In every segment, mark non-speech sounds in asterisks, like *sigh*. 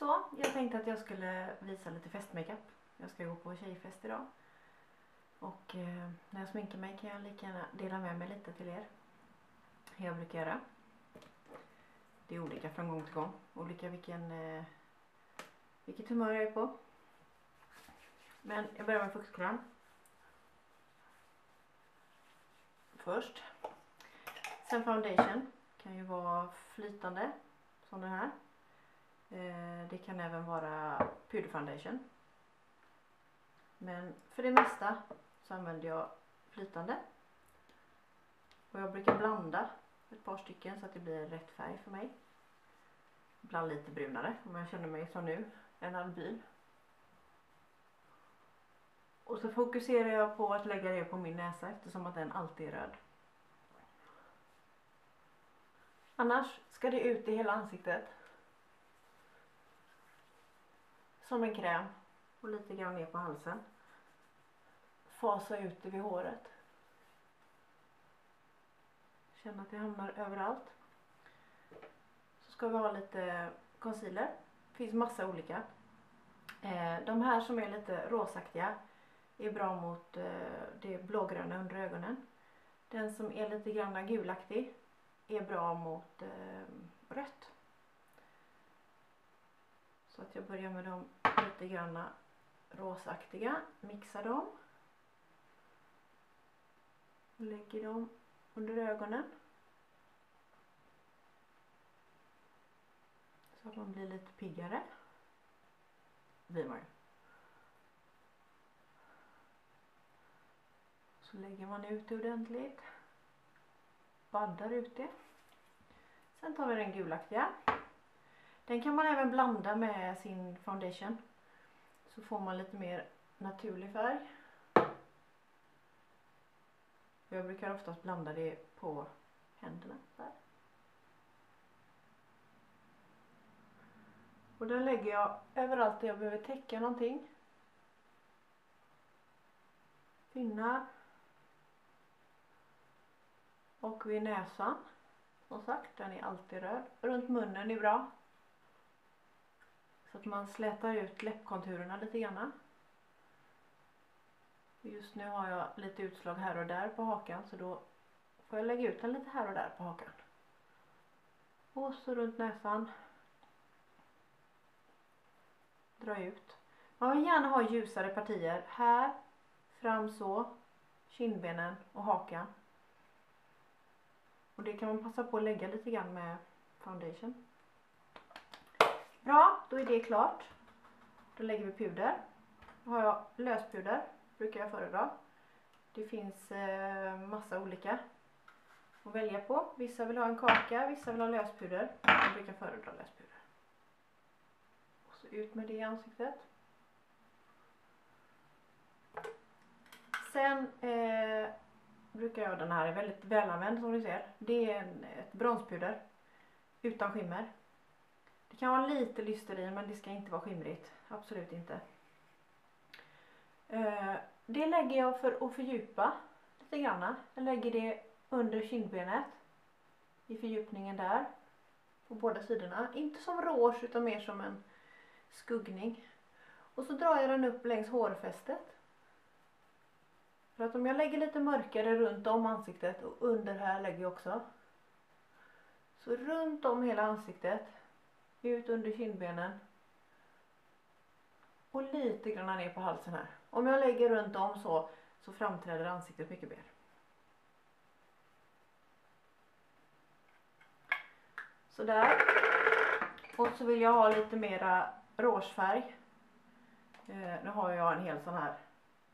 Så, jag tänkte att jag skulle visa lite festmakeup. Jag ska gå på tjejfest idag. Och eh, när jag sminkar mig kan jag lika gärna dela med mig lite till er. Hur jag brukar göra. Det är olika från gång till gång. Olika vilken, eh, vilket humör jag är på. Men jag börjar med fuktkräm. Först. Sen foundation. Kan ju vara flytande. Som den här. Eh, det kan även vara puderfoundation. Men för det mesta så använder jag flytande. Och jag brukar blanda ett par stycken så att det blir rätt färg för mig. Ibland lite brunare om jag känner mig som nu, en albyl. Och så fokuserar jag på att lägga det på min näsa eftersom att den alltid är röd. Annars ska det ut i hela ansiktet. Som en kräm och lite grann ner på halsen. Fasa ut det vid håret. Känn att det hamnar överallt. Så ska vi ha lite concealer. Det finns massa olika. Eh, de här som är lite rosaktiga är bra mot eh, det blågröna under ögonen. Den som är lite grann gulaktig är bra mot eh, rött. Så att jag börjar med de lite grann rosaktiga. Mixar dem. Lägger dem under ögonen. Så att de blir lite piggare. Blir man ju. Så lägger man ut det ordentligt. Baddar ut det. Sen tar vi den gulaktiga. Den kan man även blanda med sin foundation. Så får man lite mer naturlig färg. Jag brukar oftast blanda det på händerna. Där. Och den lägger jag överallt där jag behöver täcka någonting. Finnar. Och vid näsan. Som sagt, den är alltid röd. Runt munnen är bra. Så att man slätar ut läppkonturerna lite grann. Just nu har jag lite utslag här och där på hakan så då får jag lägga ut den lite här och där på hakan. Och så runt näsan. Dra ut. Man vill gärna ha ljusare partier här, fram så, kindbenen och hakan. Och det kan man passa på att lägga lite grann med foundation. Bra, då är det klart. Då lägger vi puder. Då har jag löspuder, brukar jag föredra. Det finns eh, massa olika att välja på. Vissa vill ha en kaka, vissa vill ha löspuder. Jag brukar föredra löspuder. Och så ut med det i ansiktet. Sen eh, brukar jag, den här är väldigt välanvänd som ni ser. Det är en, ett bronspuder utan skimmer. Det kan vara lite lyster i men det ska inte vara skimrigt. Absolut inte. Eh, det lägger jag för att fördjupa lite grann. Jag lägger det under kindbenet. I fördjupningen där. På båda sidorna. Inte som rouge utan mer som en skuggning. Och så drar jag den upp längs hårfästet. För att om jag lägger lite mörkare runt om ansiktet och under här lägger jag också. Så runt om hela ansiktet ut under kindbenen. Och lite grann ner på halsen här. Om jag lägger runt om så, så framträder ansiktet mycket mer. Sådär. Och så vill jag ha lite mera rougefärg. Eh, nu har jag en hel sån här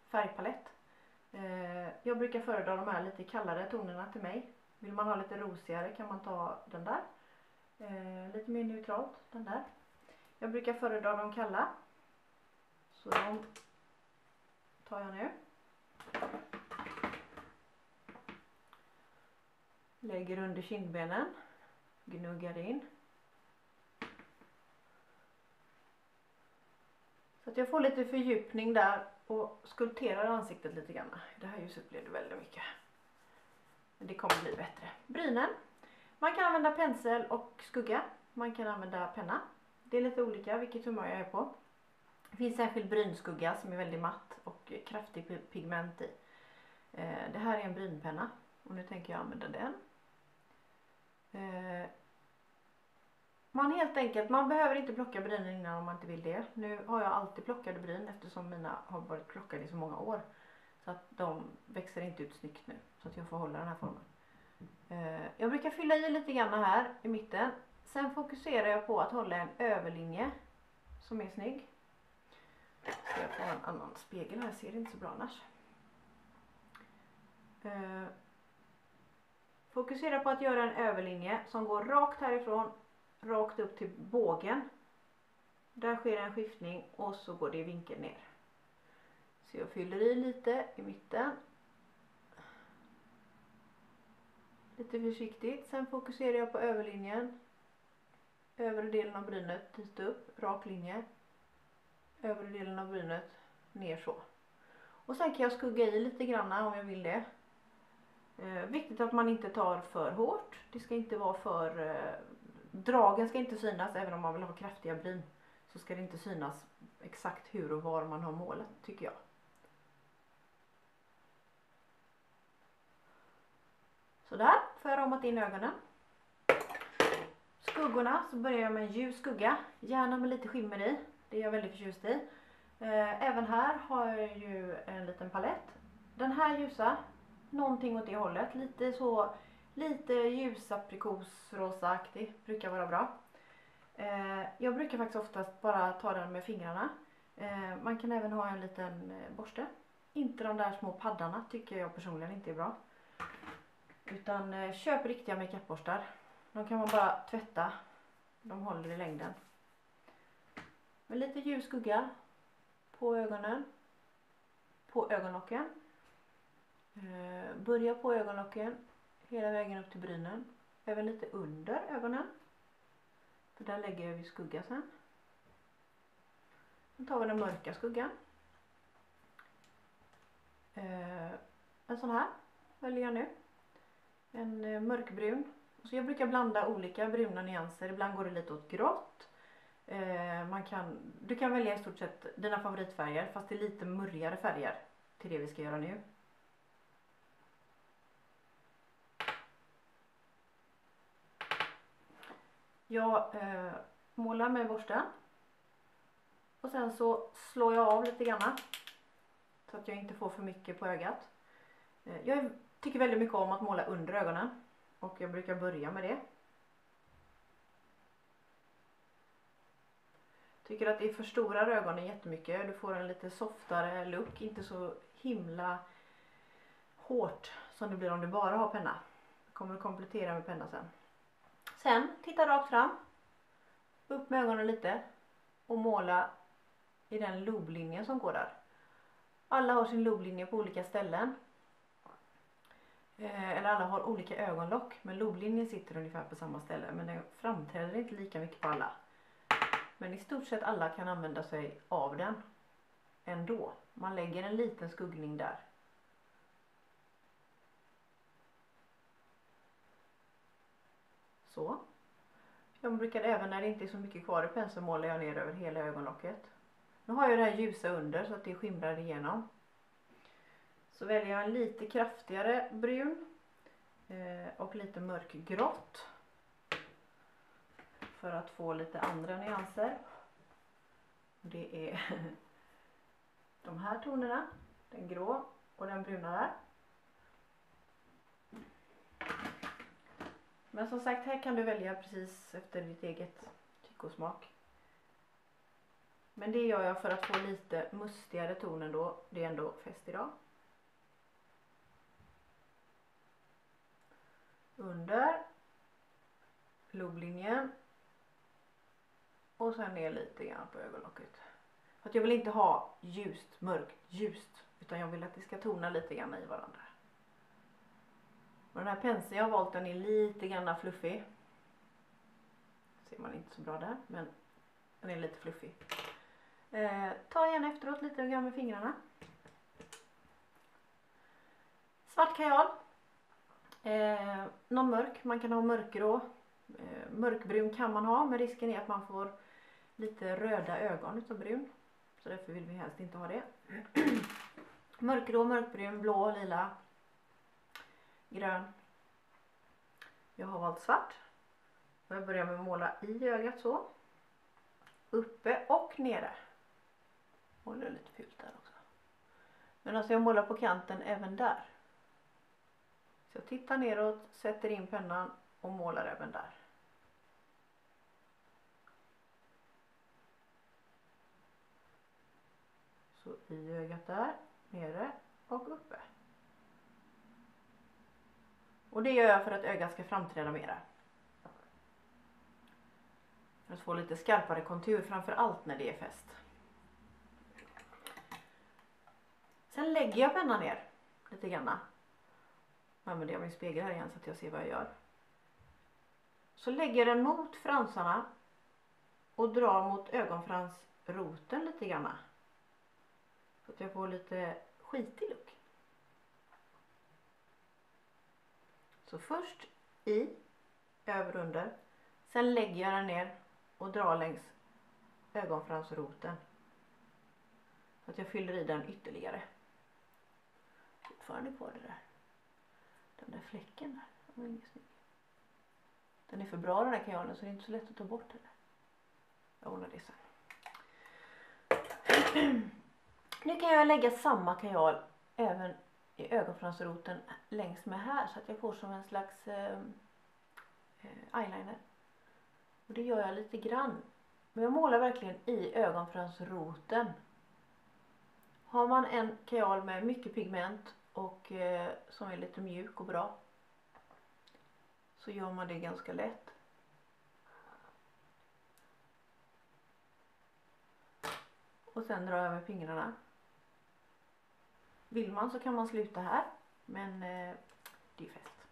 färgpalett. Eh, jag brukar föredra de här lite kallare tonerna till mig. Vill man ha lite rosigare kan man ta den där. Eh, lite mer neutralt, den där. Jag brukar föredra de kalla. Så de tar jag nu. Lägger under kindbenen. Gnuggar in. Så att jag får lite fördjupning där och skulpterar ansiktet lite grann. I det här ljuset blev det väldigt mycket. Men det kommer bli bättre. Brynen. Man kan använda pensel och skugga. Man kan använda penna. Det är lite olika vilket humör jag är på. Det finns särskild brynskugga som är väldigt matt och kraftig pigment i. Eh, det här är en brynpenna och nu tänker jag använda den. Eh, man helt enkelt, man behöver inte plocka brynen innan om man inte vill det. Nu har jag alltid plockade bryn eftersom mina har varit plockade i så många år. Så att de växer inte ut snyggt nu. Så att jag får hålla den här formen. Eh, jag brukar fylla i lite grann här i mitten. Sen fokuserar jag på att hålla en överlinje som är snygg. Ska jag få en annan spegel här, jag ser det inte så bra annars. Eh, fokusera på att göra en överlinje som går rakt härifrån, rakt upp till bågen. Där sker en skiftning och så går det i vinkel ner. Så jag fyller i lite i mitten. Lite försiktigt. Sen fokuserar jag på överlinjen. Övre delen av brynet dit upp, rak linje. Övre delen av brynet ner så. Och sen kan jag skugga i lite grann om jag vill det. Eh, viktigt att man inte tar för hårt. Det ska inte vara för... Eh, dragen ska inte synas även om man vill ha kraftiga bryn. Så ska det inte synas exakt hur och var man har målat tycker jag. Sådär, får jag ramat in ögonen. Skuggorna så börjar jag med en ljus skugga, gärna med lite skimmer i. Det är jag väldigt förtjust i. Eh, även här har jag ju en liten palett. Den här ljusa, någonting åt det hållet, lite så, lite ljus aprikosrosa-aktig, brukar vara bra. Eh, jag brukar faktiskt oftast bara ta den med fingrarna. Eh, man kan även ha en liten borste. Inte de där små paddarna tycker jag personligen inte är bra. Utan eh, köp riktiga makeupborstar. De kan man bara tvätta. De håller i längden. Med lite ljus skugga på ögonen. På ögonlocken. Eh, börja på ögonlocken hela vägen upp till brynen. Även lite under ögonen. För där lägger vi skugga sen. Sen tar vi den mörka skuggan. Eh, en sån här väljer jag nu en eh, mörkbrun. Så jag brukar blanda olika bruna nyanser. Ibland går det lite åt grått. Eh, man kan, du kan välja i stort sett dina favoritfärger fast det är lite murrigare färger till det vi ska göra nu. Jag eh, målar med borsten. Och sen så slår jag av lite grann. Så att jag inte får för mycket på ögat. Eh, jag är tycker väldigt mycket om att måla under ögonen och jag brukar börja med det. Tycker att det förstorar ögonen jättemycket. Du får en lite softare look, inte så himla hårt som det blir om du bara har penna. Jag kommer att komplettera med penna sen. Sen titta rakt fram. Upp med ögonen lite och måla i den loblinjen som går där. Alla har sin loblinje på olika ställen. Eh, eller alla har olika ögonlock men loblinjen sitter ungefär på samma ställe men den framträder inte lika mycket på alla. Men i stort sett alla kan använda sig av den ändå. Man lägger en liten skuggning där. Så. Jag brukar även när det inte är så mycket kvar i penseln målar jag ner över hela ögonlocket. Nu har jag det här ljusa under så att det skimrar igenom. Så väljer jag en lite kraftigare brun eh, och lite mörkgrått. För att få lite andra nyanser. Det är *laughs* de här tonerna, den grå och den bruna där. Men som sagt, här kan du välja precis efter ditt eget tycke och smak. Men det gör jag för att få lite mustigare toner då. Det är ändå fest idag. Under loblinjen och sen ner lite grann på ögonlocket. För att jag vill inte ha ljust, mörkt, ljust utan jag vill att det ska tona lite grann i varandra. Och den här penseln jag har valt den är lite grann fluffig. Ser man inte så bra där men den är lite fluffig. Eh, ta igen efteråt lite grann med fingrarna. Svart kajal Eh, någon mörk, man kan ha mörkgrå. Eh, mörkbrun kan man ha men risken är att man får lite röda ögon utav brun. Så därför vill vi helst inte ha det. *clears throat* Mörkgrå, mörkbrun, blå, lila, grön. Jag har valt svart. Och jag börjar med att måla i ögat så. Uppe och nere. Målar lite fult där också. Men alltså jag målar på kanten även där. Så jag tittar neråt, sätter in pennan och målar även där. Så i ögat där, nere och uppe. Och det gör jag för att ögat ska framträda mera. För att få lite skarpare kontur framför allt när det är fäst. Sen lägger jag pennan ner lite granna. Jag använder min spegel här igen så att jag ser vad jag gör. Så lägger jag den mot fransarna och drar mot ögonfransroten lite granna. Så att jag får lite skitig look. Så först i, över och under. Sen lägger jag den ner och drar längs ögonfransroten. Så att jag fyller i den ytterligare. Fortfarande på det där. Den där fläcken där, den var ingen snygg. Den är för bra den här kajalen så det är inte så lätt att ta bort den. Jag ordnar det sen. *clears throat* Nu kan jag lägga samma kajal även i ögonfransroten längs med här så att jag får som en slags eh, eh, eyeliner. Och det gör jag lite grann. Men jag målar verkligen i ögonfransroten. Har man en kajal med mycket pigment och eh, som är lite mjuk och bra så gör man det ganska lätt. Och sen drar jag med fingrarna. Vill man så kan man sluta här men eh, det är fest.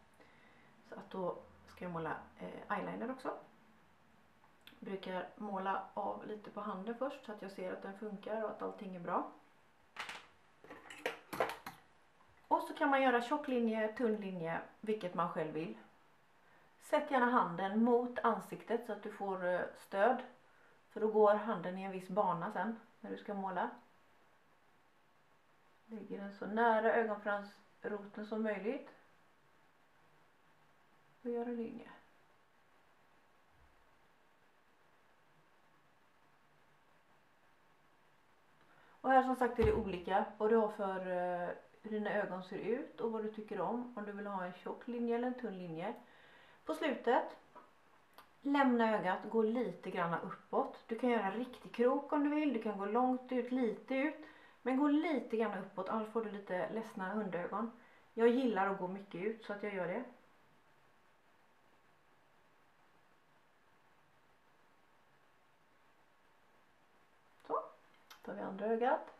Så att då ska jag måla eh, eyeliner också. Jag brukar måla av lite på handen först så att jag ser att den funkar och att allting är bra. Och så kan man göra tjock linje, tunn linje, vilket man själv vill. Sätt gärna handen mot ansiktet så att du får eh, stöd. För då går handen i en viss bana sen när du ska måla. Lägger den så nära ögonfransroten som möjligt. Och gör en linje. Och här som sagt är det olika vad du har för eh, hur dina ögon ser ut och vad du tycker om. Om du vill ha en tjock linje eller en tunn linje. På slutet lämna ögat, gå lite grann uppåt. Du kan göra en riktig krok om du vill. Du kan gå långt ut, lite ut. Men gå lite grann uppåt annars får du lite ledsna hundögon. Jag gillar att gå mycket ut så att jag gör det. Så, tar vi andra ögat.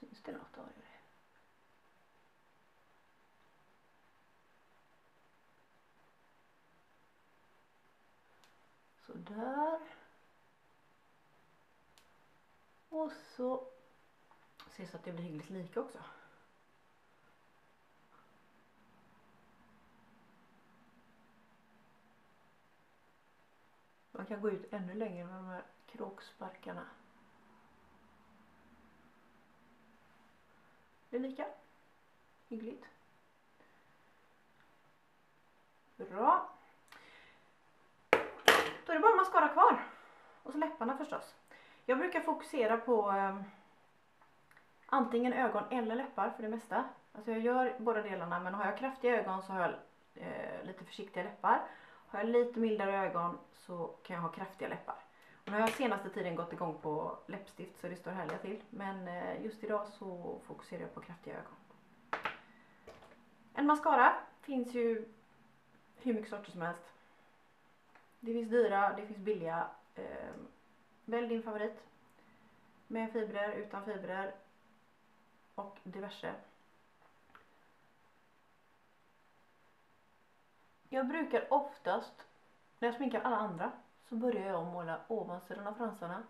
Syns det något av det? Sådär. Och så se så att det blir hyggligt lika också. Man kan gå ut ännu längre med de här kråksparkarna. Det är lika. Hyggligt. Bra. Då är det bara mascara kvar. Och så läpparna förstås. Jag brukar fokusera på eh, antingen ögon eller läppar för det mesta. Alltså jag gör båda delarna men har jag kraftiga ögon så har jag eh, lite försiktiga läppar. Har jag lite mildare ögon så kan jag ha kraftiga läppar. Nu har jag senaste tiden gått igång på läppstift så det står härliga till. Men eh, just idag så fokuserar jag på kraftiga ögon. En mascara finns ju hur mycket sorter som helst. Det finns dyra, det finns billiga. Eh, välj din favorit. Med fibrer, utan fibrer och diverse. Jag brukar oftast, när jag sminkar alla andra, så börjar jag måla ovansidan av fransarna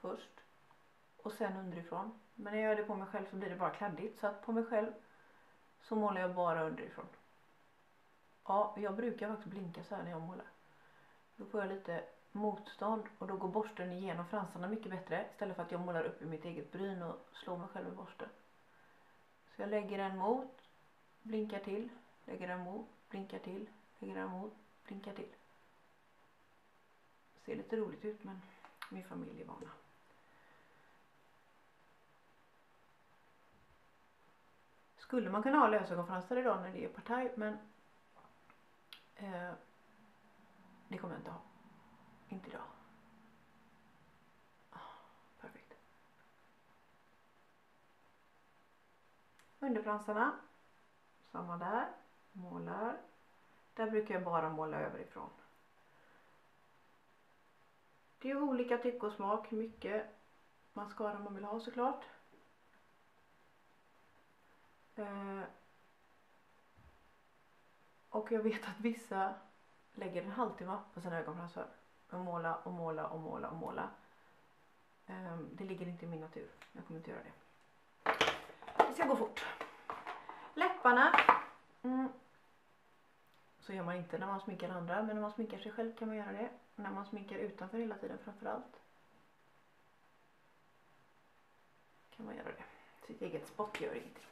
först och sen underifrån. Men när jag gör det på mig själv så blir det bara kladdigt så att på mig själv så målar jag bara underifrån. Ja, jag brukar faktiskt blinka så här när jag målar. Då får jag lite motstånd och då går borsten igenom fransarna mycket bättre istället för att jag målar upp i mitt eget bryn och slår mig själv med borsten. Så jag lägger den mot, blinkar till, lägger den mot, blinkar till, lägger den mot, blinkar till. Ser lite roligt ut men min familj är vana. Skulle man kunna ha lösögonfransar idag när det är partaj men eh, det kommer jag inte ha. Inte idag. Ah, perfekt. Underfransarna. Samma där. Målar. Där brukar jag bara måla överifrån. Det är olika tycke och smak hur mycket mascara man vill ha såklart. Eh, och jag vet att vissa lägger en halvtimme på sina ögonfransar och måla och måla och måla och måla. Eh, det ligger inte i min natur. Jag kommer inte göra det. Det ska gå fort. Läpparna. Mm. Så gör man inte när man sminkar andra men när man sminkar sig själv kan man göra det. När man sminkar utanför hela tiden framförallt. Kan man göra det. Sitt eget spott gör ingenting.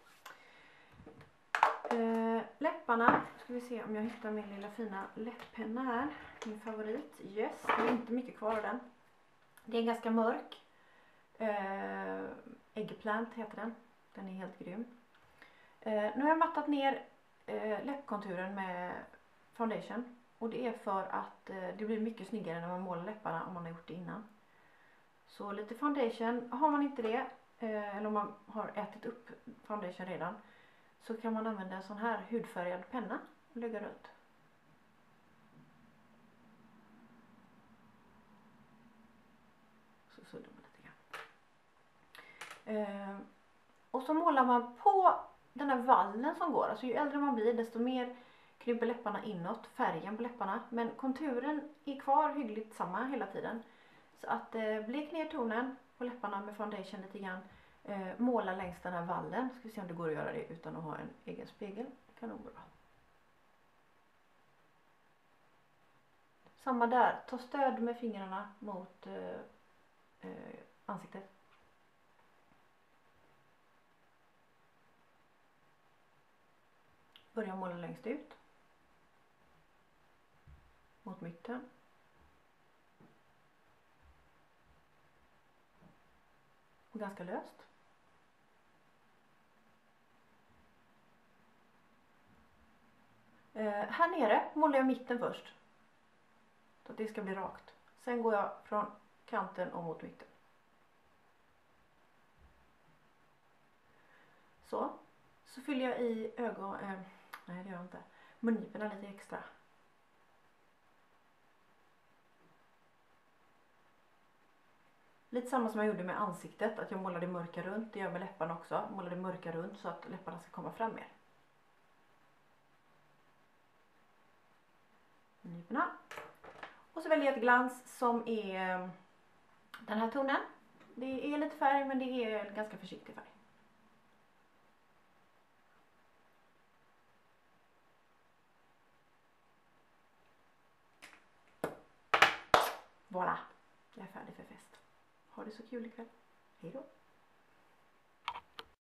Eh, läpparna, ska vi se om jag hittar min lilla fina läpppenna här. Min favorit. Yes, det är inte mycket kvar av den. Det är ganska mörk. Eh, eggplant heter den. Den är helt grym. Eh, nu har jag mattat ner eh, läppkonturen med foundation. Och det är för att eh, det blir mycket snyggare när man målar läpparna om man har gjort det innan. Så lite foundation, har man inte det, eh, eller om man har ätit upp foundation redan, så kan man använda en sån här hudfärgad penna och lägga runt. Så suddar man lite grann. Eh, och så målar man på den här vallen som går, alltså ju äldre man blir desto mer krymper läpparna inåt, färgen på läpparna. Men konturen är kvar hyggligt samma hela tiden. Så att eh, blek ner tonen på läpparna med foundation lite grann. Eh, måla längs den här vallen. Ska vi se om det går att göra det utan att ha en egen spegel. Kan nog bra. Samma där, ta stöd med fingrarna mot eh, eh, ansiktet. Börja måla längst ut. Mot mitten. Och ganska löst. Eh, här nere målar jag mitten först. Så att det ska bli rakt. Sen går jag från kanten och mot mitten. Så. Så fyller jag i ögon... Eh, nej det gör jag inte. Mungiporna lite extra. Lite samma som jag gjorde med ansiktet, att jag målade mörka runt. Det gör jag med läpparna också. Målade mörka runt så att läpparna ska komma fram mer. Nyporna. Och så väljer jag ett glans som är eh, den här tonen. Det är lite färg men det är en ganska försiktig färg. Voilà, jag är färdig för fest. Ha det så kul ikväll. Hej då!